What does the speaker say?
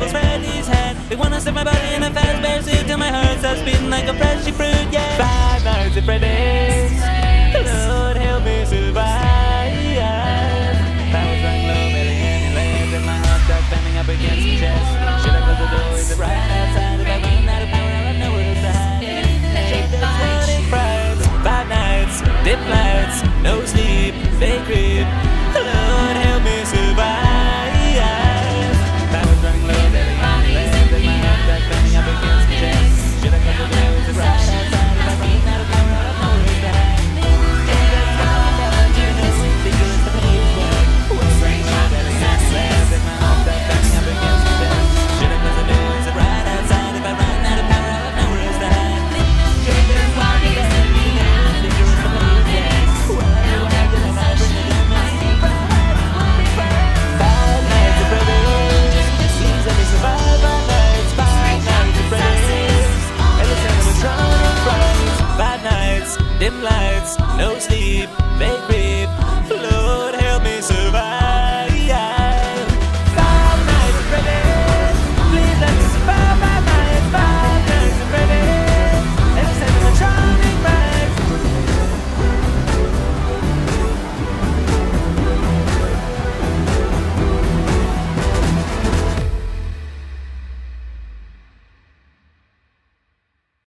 will spread his head. They wanna set my body in a Fazbear suit till my heart starts beating like a fresh fruit, yeah. Five nights at Freddy's. Lord, help me survive. My heart up against chest. Should I close the door? Is it right outside? I out of power, I know where nights, dip lights, no sleep, they creep. Dim lights, no sleep, creep